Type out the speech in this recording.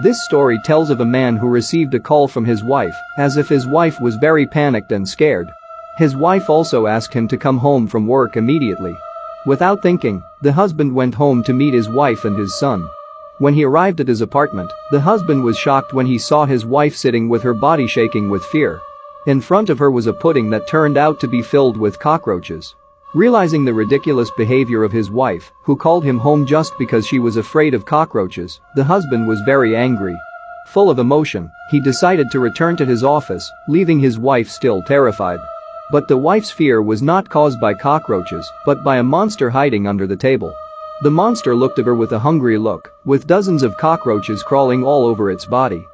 This story tells of a man who received a call from his wife, as if his wife was very panicked and scared. His wife also asked him to come home from work immediately. Without thinking, the husband went home to meet his wife and his son. When he arrived at his apartment, the husband was shocked when he saw his wife sitting with her body shaking with fear. In front of her was a pudding that turned out to be filled with cockroaches. Realizing the ridiculous behavior of his wife, who called him home just because she was afraid of cockroaches, the husband was very angry. Full of emotion, he decided to return to his office, leaving his wife still terrified. But the wife's fear was not caused by cockroaches, but by a monster hiding under the table. The monster looked at her with a hungry look, with dozens of cockroaches crawling all over its body.